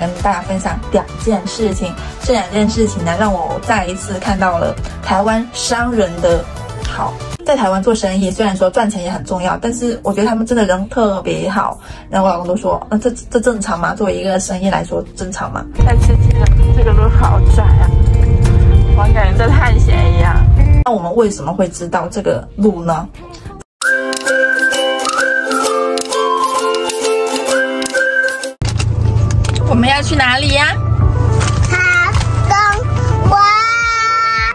跟大家分享两件事情。这两件事情呢，让我再一次看到了台湾商人的好。在台湾做生意，虽然说赚钱也很重要，但是我觉得他们真的人特别好。然后我老公都说，那这这正常吗？作为一个生意来说，正常吗？太刺激了，这个路好窄啊，我感觉在探险一样。那我们为什么会知道这个路呢？要去哪里呀？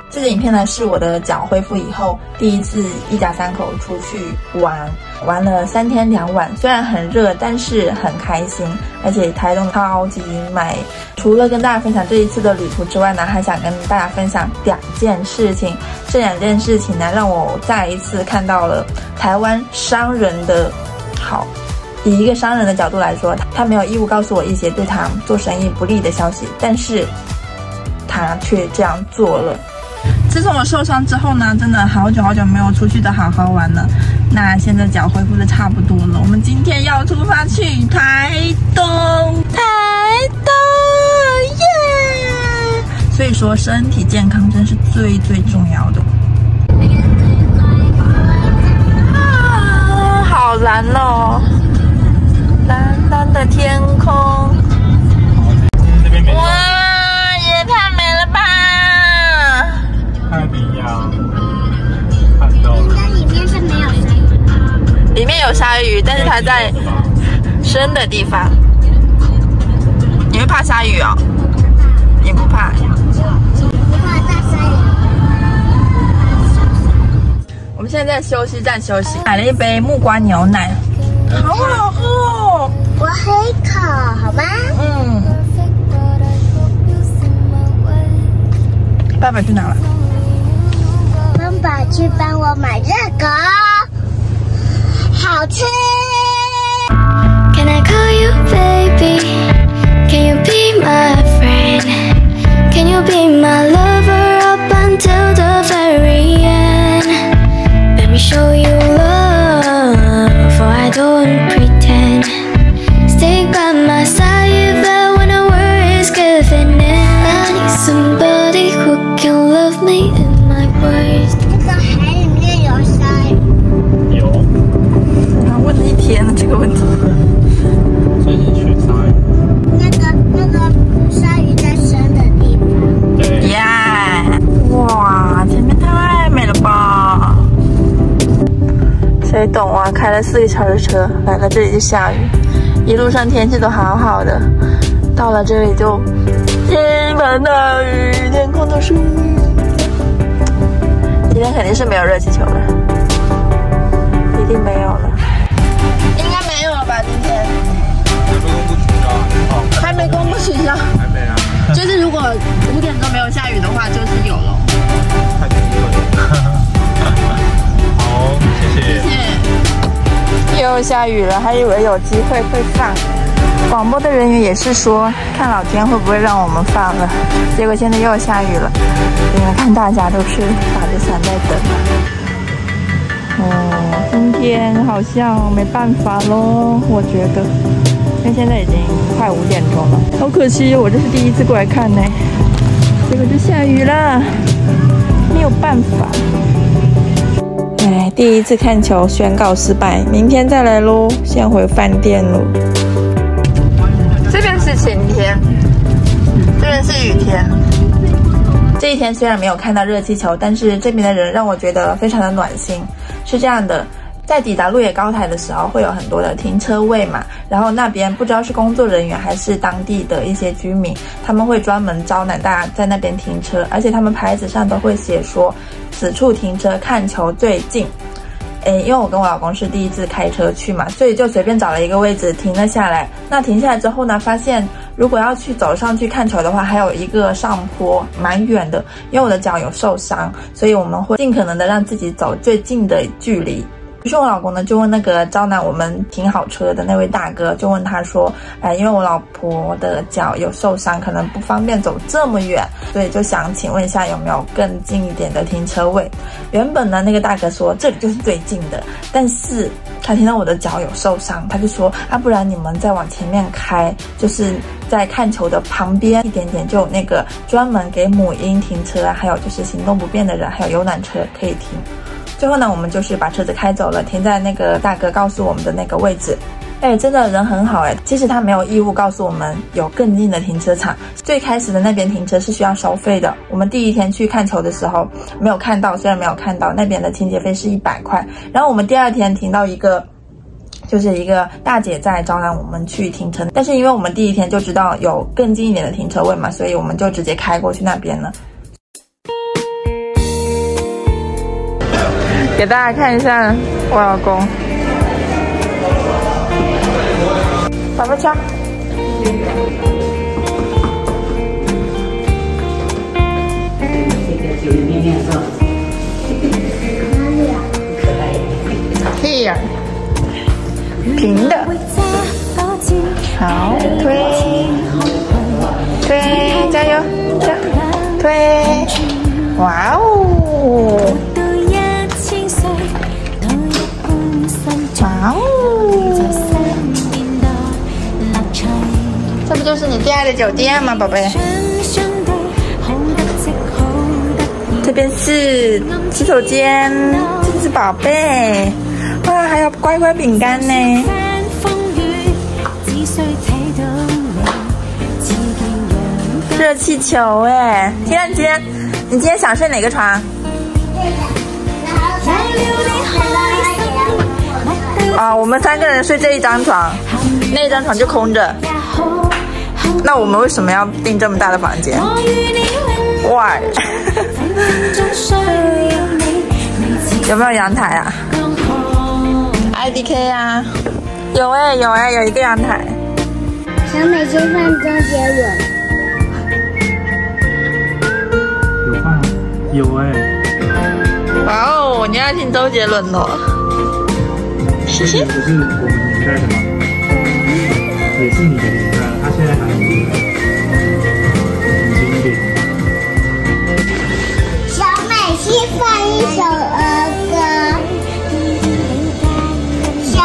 这个影片呢，是我的脚恢复以后第一次一家三口出去玩，玩了三天两晚，虽然很热，但是很开心，而且台东超级美。除了跟大家分享这一次的旅途之外呢，还想跟大家分享两件事情。这两件事情呢，让我再一次看到了台湾商人的好。以一个商人的角度来说，他没有义务告诉我一些对他做生意不利的消息，但是他却这样做了。自从我受伤之后呢，真的好久好久没有出去的好好玩了。那现在脚恢复的差不多了，我们今天要出发去台东，台东耶！所以说身体健康真是最最重要的。啊，好蓝哦，的天空。哇！也太美了吧！太美呀！看到里面是没有鲨鱼，里面有鲨鱼但是它在深的地方。你会怕鲨鱼哦？你不怕？不怕大鲨鱼。我们现在在休息站休息，买了一杯木瓜牛奶，好好喝哦。我喝一口，好吗？嗯。爸爸去哪了？爸爸去帮我买热狗。好吃。Can I call you baby? Can you be my friend? Can you be my lover up until the very end? Let me show you love, for I don't pretend. Somebody who can love me in my worst. 天了，这个问题。所以你去鲨鱼。那个那个鲨鱼在深的地方。对。耶！哇，前面太美了吧！谁懂啊？开了四个小时车来了这里就下雨，一路上天气都好好的，到了这里就倾盆大雨，天空都是雨。今天肯定是没有热气球了，一定没有了。应该没有了吧？今天还没公布取消，还没啊。就是如果五点钟没有下雨的话，就是有了。太。好，谢谢。谢谢。又下雨了，还以为有机会会放。广播的人员也是说，看老天会不会让我们放了。结果现在又下雨了，你们看大家都是打着伞在等。哦，今天好像没办法喽，我觉得。因为现在已经快五点钟了，好可惜，我这是第一次过来看呢，结果就下雨了，没有办法。哎，第一次看球宣告失败，明天再来喽，先回饭店喽。晴天，这边是雨天。这一天虽然没有看到热气球，但是这边的人让我觉得非常的暖心。是这样的。在抵达鹿野高台的时候，会有很多的停车位嘛，然后那边不知道是工作人员还是当地的一些居民，他们会专门招揽大家在那边停车，而且他们牌子上都会写说，此处停车看球最近。诶，因为我跟我老公是第一次开车去嘛，所以就随便找了一个位置停了下来。那停下来之后呢，发现如果要去走上去看球的话，还有一个上坡，蛮远的。因为我的脚有受伤，所以我们会尽可能的让自己走最近的距离。于是我老公呢就问那个招揽我们停好车的那位大哥，就问他说，哎，因为我老婆的脚有受伤，可能不方便走这么远，所以就想请问一下有没有更近一点的停车位。原本呢那个大哥说这里就是最近的，但是他听到我的脚有受伤，他就说啊，不然你们再往前面开，就是在看球的旁边一点点就有那个专门给母婴停车，还有就是行动不便的人，还有游览车可以停。最后呢，我们就是把车子开走了，停在那个大哥告诉我们的那个位置。哎，真的人很好哎，其实他没有义务告诉我们有更近的停车场。最开始的那边停车是需要收费的。我们第一天去看球的时候没有看到，虽然没有看到那边的清洁费是一百块。然后我们第二天停到一个，就是一个大姐在招揽我们去停车，但是因为我们第一天就知道有更近一点的停车位嘛，所以我们就直接开过去那边了。给大家看一下我老公，宝宝枪。Here，平的，好，推，推，加油，加，推，哇哦！就是你最爱的酒店吗，宝贝？这边是洗手间，这是宝贝。哇，还有乖乖饼干呢。热气球哎，天然，今天你今天想睡哪个床？啊，我们三个人睡这一张床，那一张床就空着。那我们为什么要订这么大的房间？Why？有没有阳台啊？IDK 啊？有哎，有哎，有一个阳台。小美先放周杰伦。有放吗？有哎。哇哦，你要听周杰伦哦。不是我们年代的吗？也是你的现在还很经典。小美先放一首儿歌。小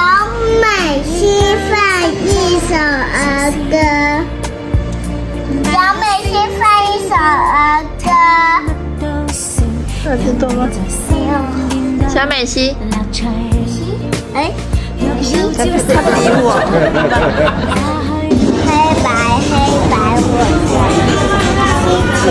美先放一首儿歌。小美先放一首儿歌。那知道吗？小美西。哎，他他不理我。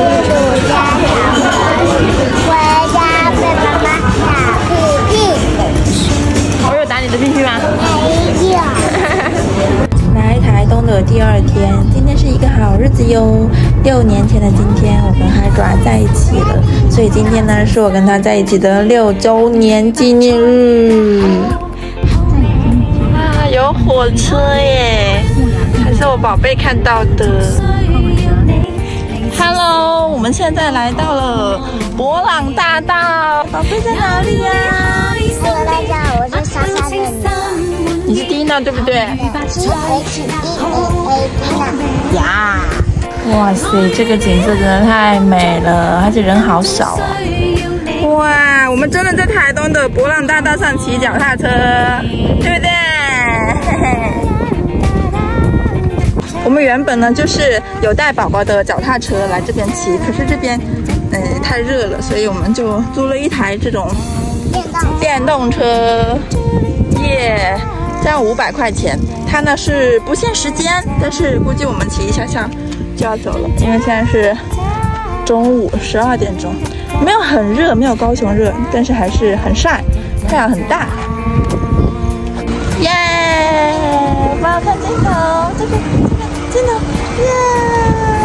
第二天，今天是一个好日子哟。六年前的今天，我跟海爪在一起了，所以今天呢，是我跟他在一起的六周年纪念日。有火车耶，还是我宝贝看到的。Hello，我们现在来到了博朗大道，宝贝在哪里呀？Hello，大家好，我是莎莎的女你是蒂娜对不对？哇塞，这个景色真的太美了，而且人好少哦。哇，我们真的在台东的博朗大道上骑脚踏车，对不对？我们原本呢就是有带宝宝的脚踏车来这边骑，可是这边呃太热了，所以我们就租了一台这种电动车，耶，这样五百块钱。它呢是不限时间，但是估计我们骑一下下就要走了，因为现在是中午十二点钟，没有很热，没有高雄热，但是还是很晒，太阳很大。耶！帮我看镜头，这个这个镜头，耶！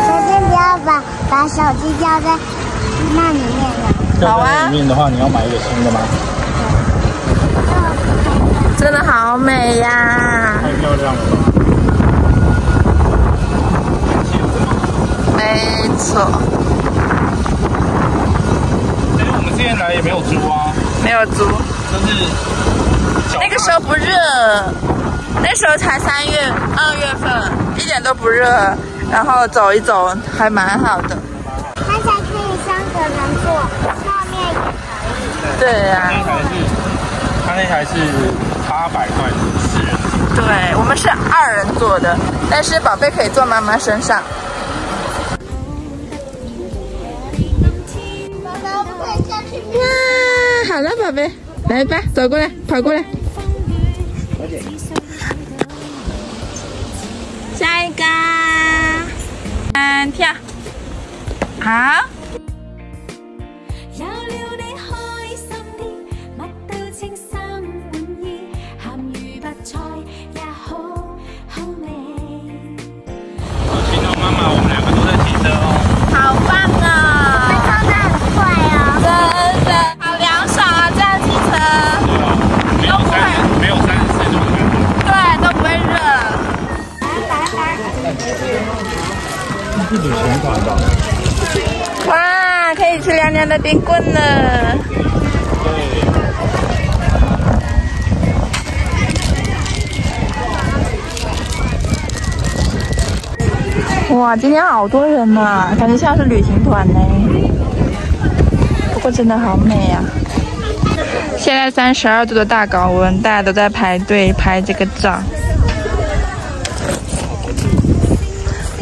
首先不要把把手机掉在那里面了。好啊。里面的话，你要买一个新的吗？真的好美呀！太漂亮了吧！没错。因为我们之前来也没有租啊。没有租。就是那个时候不热，那时候才三月、二月份，一点都不热，然后走一走还蛮好的。它才可以三个人坐，下面也可以。对呀、那台是，他那台是八百块四人，对，我们是二人坐的，但是宝贝可以坐妈妈身上。宝宝不会下去。哇，好了，宝贝，来吧，走过来，跑过来。下一个，三跳，好。冰棍呢。哇，今天好多人呐、感觉像是旅行团呢。不过真的好美呀、现在三十二度的大高温，大家都在排队拍这个照。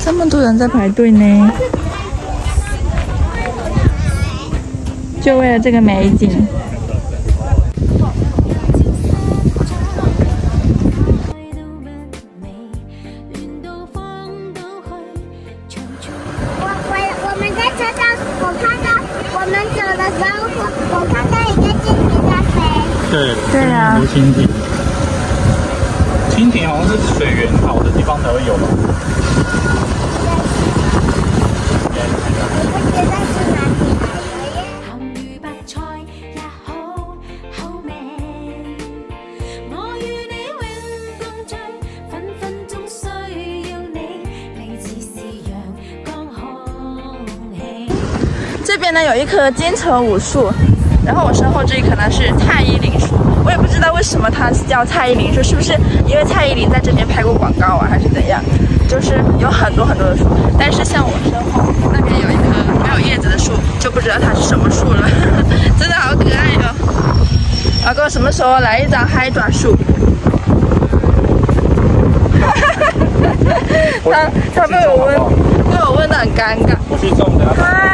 这么多人在排队呢，就为了这个美景。愛到不棵金城武树，然后我身后这一棵呢是蔡依林树。我也不知道为什么它叫蔡依林树，是不是因为蔡依林在这边拍过广告啊，还是怎样？就是有很多很多的树，但是像我身后那边有一棵没有叶子的树，就不知道它是什么树了，真的好可爱哦。老公什么时候来一张嗨爪树？他他被我问，被我问的很尴尬。我去种的。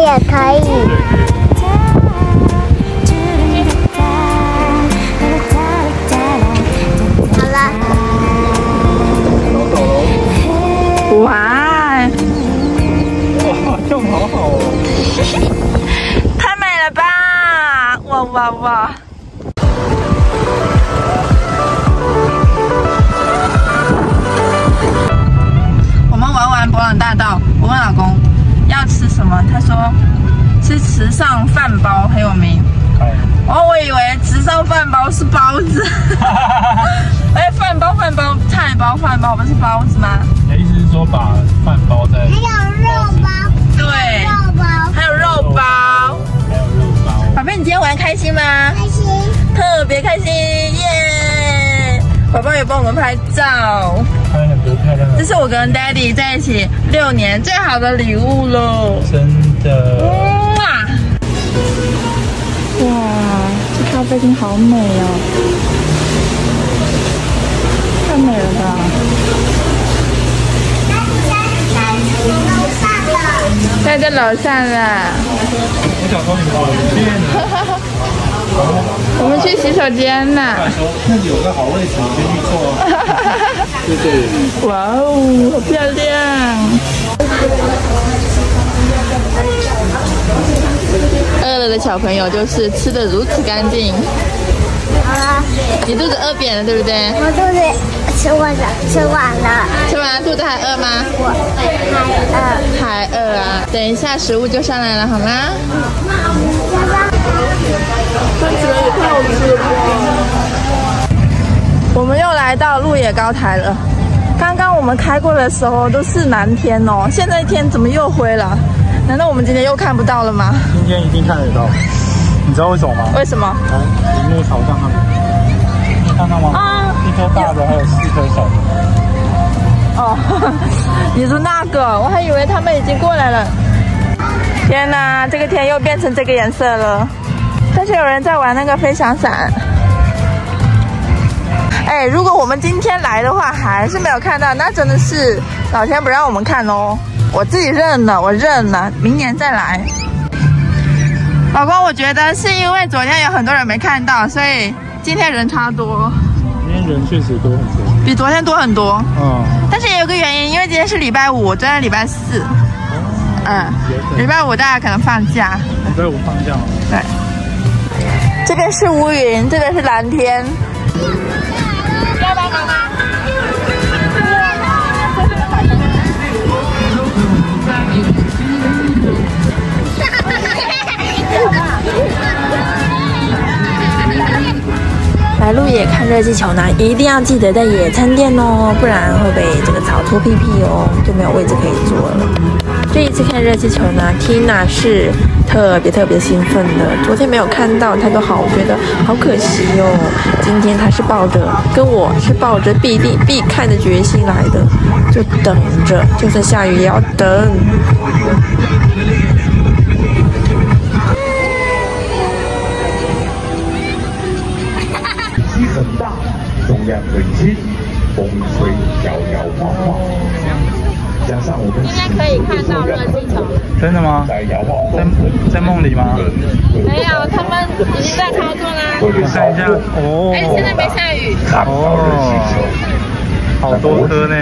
也可以。好了，哇，哇，用好好哦。太美了吧！哇哇哇！我们玩完博朗大道，我问老公要吃什么，他说吃池上饭包很有名。哎，哦，我以为池上饭包是包子。哎，饭包饭包菜包饭包不是包子吗？你的意思是说把饭包在，还有肉包，对，肉包，还有肉包。还有肉包。宝贝，你今天玩开心吗？开心。特别开心耶！宝宝也帮我们拍照，拍很多漂亮，这是我跟 Daddy 在一起六年最好的礼物喽！真的。哇！哇，这咖啡厅好美哦，太美了吧！在在楼上了，我想说你们好。我们去洗手间啦。说那里有个好位置，你先去坐。对对。哇哦，好漂亮！饿了的小朋友就是吃的如此干净。好了，你肚子饿扁了，对不对？我肚子吃完了，吃完了，吃完肚子还饿吗？我还饿，还饿啊！等一下食物就上来了，好吗？看起来也太好吃了吧！我们又来到鹿野高台了。刚刚我我们开过的时候都是蓝天哦，现在天怎么又灰了？难道我们今天又看不到了吗？今天一定看得到，你知道为什么吗？为什么？来，荧幕朝向那边，你看到吗？啊一颗大的，还有四颗小的。哦，你说那个，我还以为他们已经过来了。天哪，这个天又变成这个颜色了。但是有人在玩那个飞翔伞。哎，如果我们今天来的话，还是没有看到，那真的是老天不让我们看哦。我自己认了，我认了，明年再来。老公，我觉得是因为昨天有很多人没看到，所以今天人超多，今天人确实多很多。比昨天多很多。嗯，但是也有个原因，因为今天是礼拜五，昨天礼拜四，嗯，礼拜五大家可能放假。礼拜五放假了？对，这边是乌云，这边是蓝天。白？鹿野看热气球呢，一定要记得在野餐垫哦，不然会被这个草拖屁屁哦，就没有位置可以坐了。这一次看热气球呢，Tina 是特别特别兴奋的。昨天没有看到，她都好觉得好可惜哦。今天她是抱着跟我是抱着必定必看的决心来的，就等着，就算下雨也要等。应该可以看到热气球，真的吗？在在在梦里吗？没有，他们已经在操作啦。我看一下，哦，哎，现在没下雨。看到热气球，好多颗呢，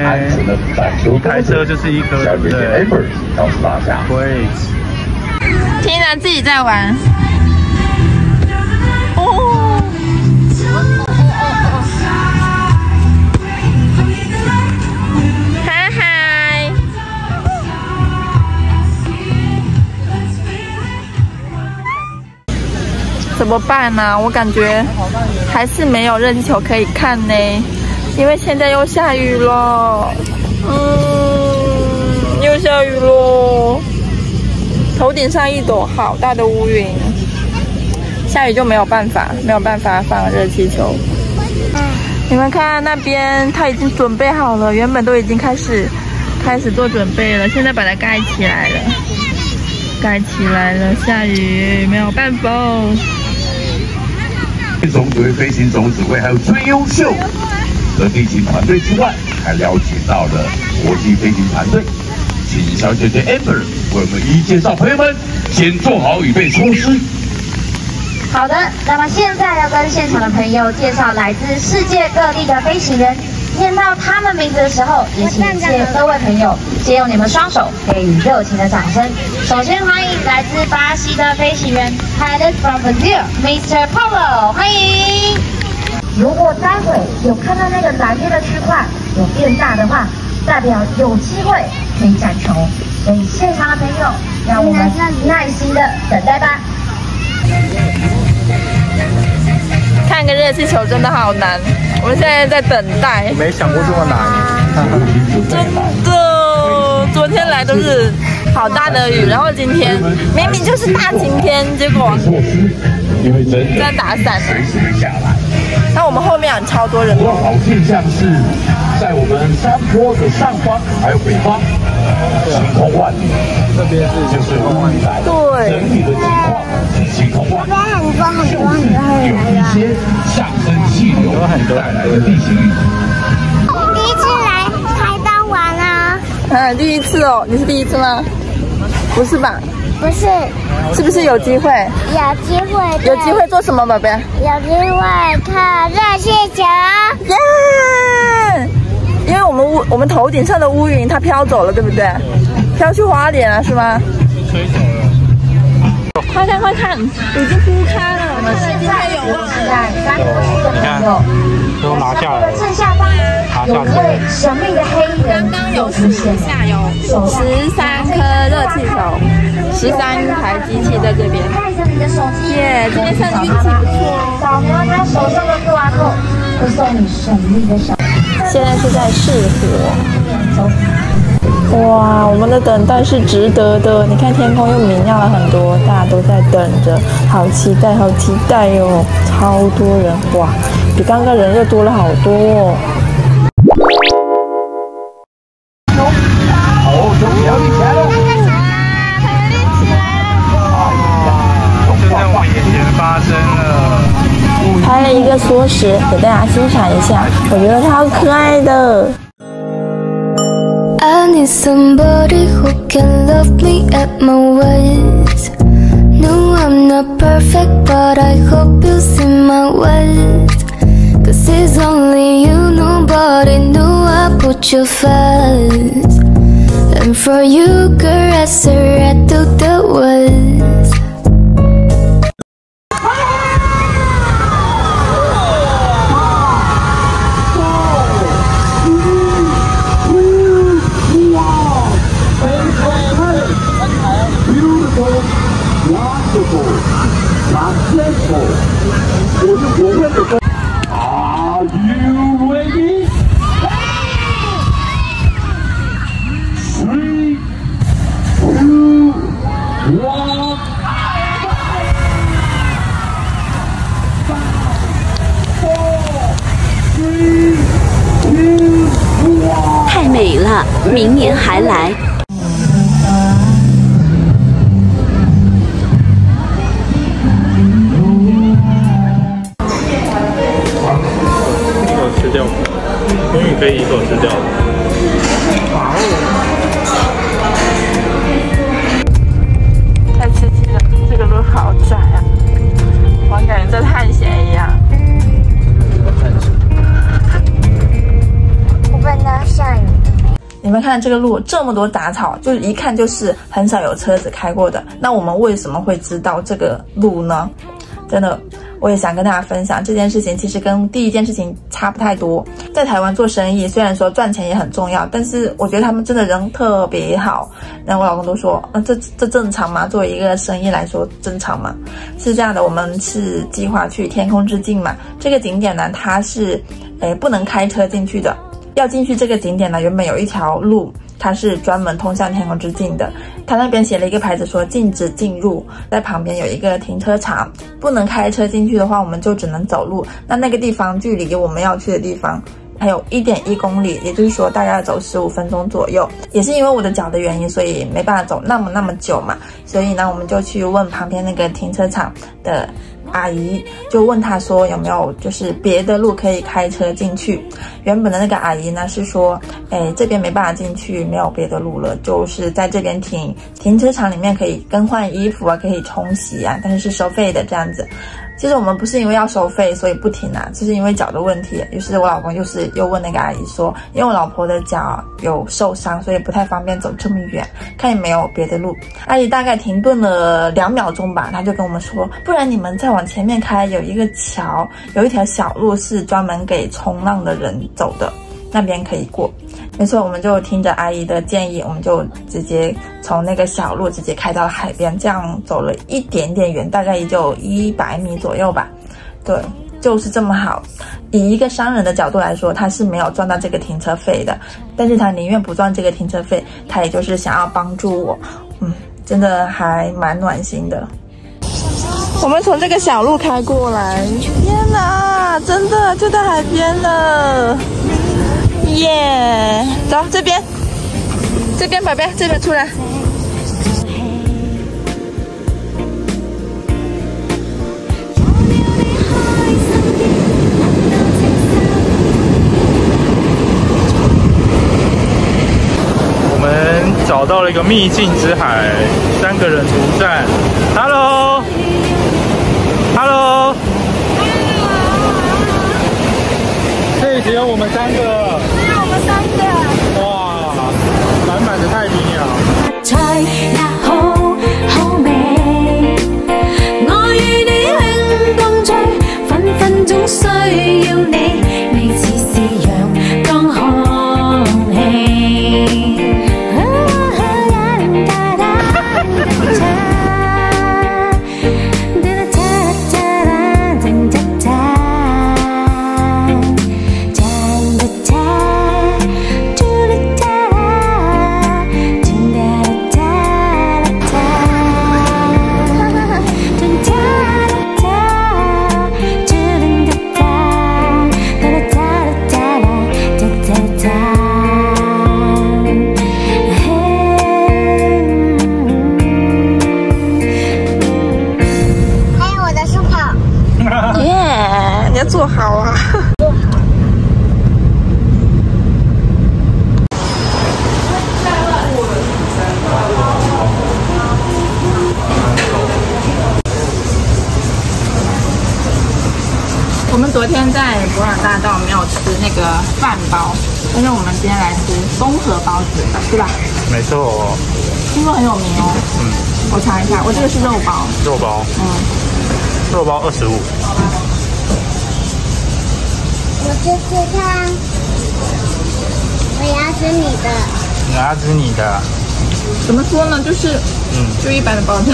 一台车就是一颗，对不对家，？Great，Tina 自己在玩。哦，怎么办呢、我感觉还是没有热气球可以看呢，因为现在又下雨了。嗯，又下雨喽。头顶上一朵好大的乌云，下雨就没有办法，没有办法放热气球。你们看那边，他已经准备好了，原本都已经开始开始做准备了，现在把它盖起来了，盖起来了，下雨没有办法总指挥飞行总指挥还有最优秀的飞行团队之外，还了解到了国际飞行团队，请小姐姐 Amber 为我们一一介绍。朋友们，先做好预备措施。好的，那么现在要跟现场的朋友介绍来自世界各地的飞行员。念到他们名字的时候，也请借各位朋友借用你们双手给予热情的掌声。首先欢迎来自巴西的飞行员 Headed from Brazil Mr. Paulo，欢迎。如果待会有看到那个蓝天的区块有变大的话，代表有机会可以占球。所以现场的朋友，让我们耐心的等待吧。看个热气球真的好难，我们现在在等待。没想过这么难。真的，昨天来都是好大的雨，然后今天明明就是大晴天，结果，因为真的在打伞。随时会下来。那我们后面有超多人不，过好现象是，在我们山坡的上方还有北方，晴空万里，这边是就是未来对整体的情况是晴空万里。很多很多很多很有一些上升气流带来的地形。第一次来台东玩啊，嗯，第一次哦，你是第一次吗？不是吧？不是是不是有机会？有机会，有机会做什么，宝贝？有机会看热气球。耶！因为我们乌我们头顶上的乌云它飘走了，对不对？飘去花莲了是吗？快看快看，已经铺开了，我们今天有望是在山坡区的朋友。都拿下来了。正下方有一位神秘的黑人又出现了，下有十三颗热气球，十三台机器在这边。带着你的手机，耶，今天算运气不错哦。扫描他手上的 QR code，会送你神秘的小。现在是在试火，哇，我们的等待是值得的。你看天空又明亮了很多，大家都在等着，好期待，好期待哟！超多人哇，比刚刚人又多了好多哦。哦，终于要立起来喽！就在我们眼前发生了。拍了一个缩时，给大家欣赏一下，我觉得它好可爱的。Need somebody who can love me at my worst. No, I'm not perfect, but I hope you see my worth. Cause it's only you, nobody knew I put you first. And for you, girl, I surrender the words. 明年还来。这个路这么多杂草，就是一看就是很少有车子开过的。那我们为什么会知道这个路呢？真的，我也想跟大家分享这件事情，其实跟第一件事情差不太多。在台湾做生意，虽然说赚钱也很重要，但是我觉得他们真的人特别好。然后我老公都说，啊，这这正常吗？作为一个生意来说，正常吗？是这样的，我们是计划去天空之镜嘛。这个景点呢，它是，诶，不能开车进去的。要进去这个景点呢，原本有一条路，它是专门通向天空之镜的。它那边写了一个牌子说禁止进入，在旁边有一个停车场，不能开车进去的话，我们就只能走路。那那个地方距离我们要去的地方还有一点一公里，也就是说大概要走十五分钟左右。也是因为我的脚的原因，所以没办法走那么那么久嘛。所以呢，我们就去问旁边那个停车场的。阿姨就问他说有没有就是别的路可以开车进去。原本的那个阿姨呢是说，哎，这边没办法进去，没有别的路了，就是在这边停。停车场里面可以更换衣服啊，可以冲洗啊，但是是收费的这样子。其实我们不是因为要收费所以不停啊，就是因为脚的问题。于是我老公又是又问那个阿姨说，因为我老婆的脚有受伤，所以不太方便走这么远，看有没有别的路。阿姨大概停顿了两秒钟吧，她就跟我们说，不然你们再往前面开，有一个桥，有一条小路是专门给冲浪的人走的，那边可以过。没错，我们就听着阿姨的建议，我们就直接从那个小路直接开到了海边，这样走了一点点远，大概也就一百米左右吧。对，就是这么好。以一个商人的角度来说，他是没有赚到这个停车费的，但是他宁愿不赚这个停车费，他也就是想要帮助我。嗯，真的还蛮暖心的。我们从这个小路开过来，天哪，真的就在海边了。耶、走这边，这边宝贝，这边出来。我们找到了一个秘境之海，三个人独占。肉包二十五，我吃吃看，我要吃你的。你要吃你的，怎么说呢？就是嗯，就一般的包子，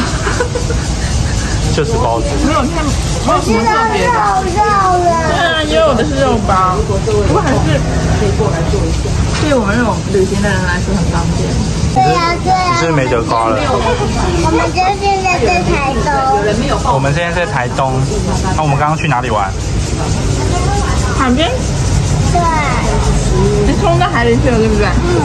就是包子。没有太没有什么特别的。肉肉了。对啊，因为有的是肉包，不过还是可以过来做一下对我们这种旅行的人来说很方便。对呀对是不是没得刮了？我们就现在在台东。我们现在在台东，那、我们刚刚去哪里玩？海边，对。你冲到海里去了，对不对？嗯。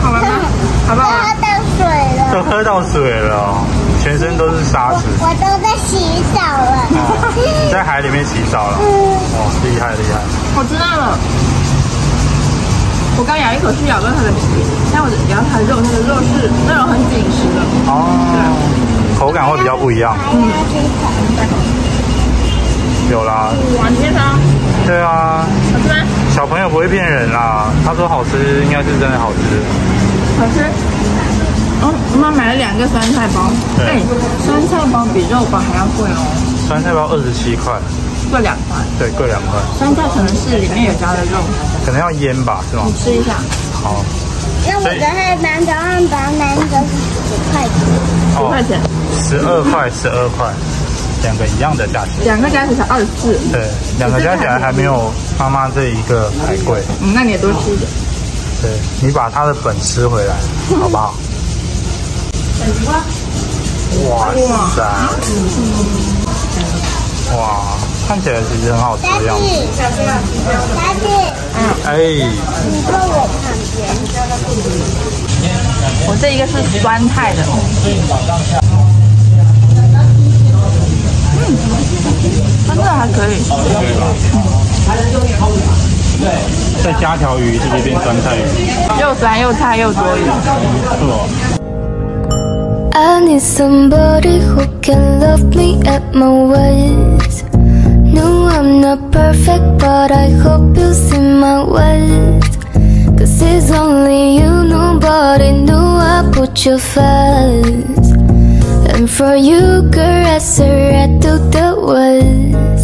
好玩吗？好不好玩？喝到水了。都喝到水了，全身都是沙子。我都在洗澡了。哦，你在海里面洗澡了？嗯。哦，厉害厉害。我知道了。我刚咬一口是咬到它的皮，但我咬它的肉，它的肉是那种很紧实的。哦，口感会比较不一样。嗯。有啦。哇，你先尝。对啊。好吃吗？小朋友不会骗人啦，他说好吃，应该是真的好吃。好吃。哦，我妈买了两个酸菜包。对哎，酸菜包比肉包还要贵哦，酸菜包二十七块，贵两块。对，贵两块，酸菜可能是里面有加了肉，可能要腌吧，是吗你？吃一下。好，那我的汉堡跟汉堡那个是十块钱。十块钱，十二块，十二块，两个一样的价钱。两个加起来才二十四。对，两个加起来还没有妈妈这一个还贵。嗯，那你也多吃一点。对你把他的本吃回来，好不好？哇塞！哇，看起来其实很好吃的样子。哎，你坐我旁边。我这一个是酸菜的，嗯，它这个还可以。再加条鱼，是不是变酸菜鱼？又酸又菜又多鱼。不错。I need somebody who can love me at my worst. I'm not perfect, but I hope you see my worth. Cause it's only you, nobody knew I put you first. And for you, girl, I surrender the world.